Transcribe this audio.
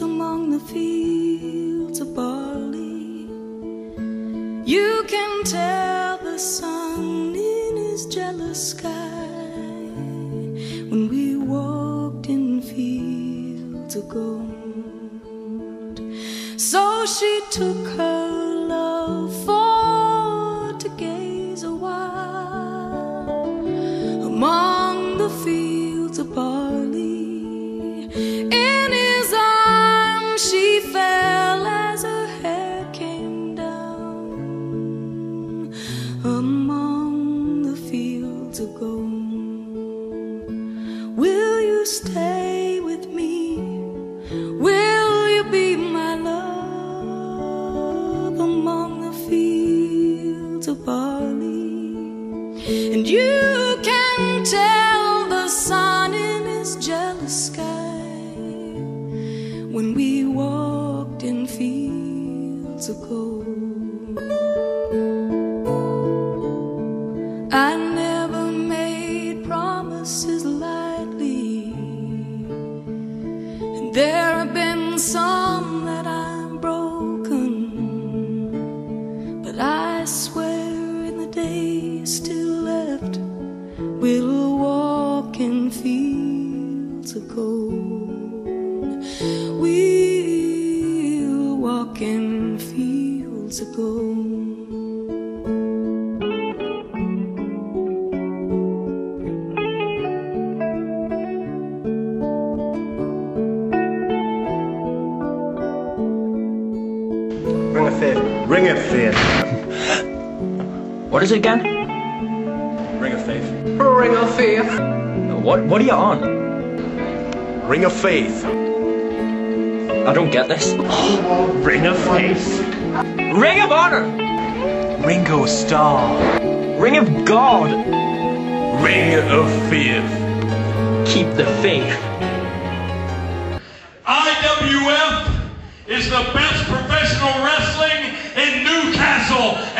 among the fields of barley. You can tell the sun in his jealous sky when we walked in fields of gold. So she took her among the fields of gold. Will you stay with me? Will you be my love among the fields of barley? And you can tell the sun in his jealous sky when we walked in fields of gold. There have been some that I've broken. But I swear in the days still left, we'll walk in fields of gold. We'll walk in fields of gold. Ring of faith. Ring of faith. What is it again? Ring of faith. Ring of faith. What What are you on? Ring of faith. I don't get this. Ring of faith. Ring of honor. Ringo Starr. Ring of God. Ring of faith. Keep the faith. IWF is the best professional wrestling in Newcastle